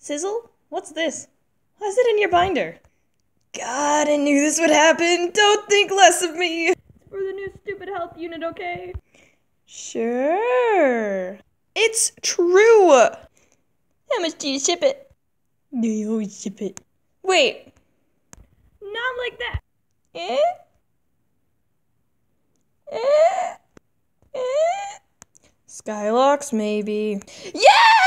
Sizzle? What's this? Why is it in your binder? God, I knew this would happen. Don't think less of me. For the new stupid health unit, okay? Sure. It's true. How much do you ship it? Do You always ship it. Wait. Not like that. Eh? Eh? Eh? eh? Skylocks, maybe. Yeah!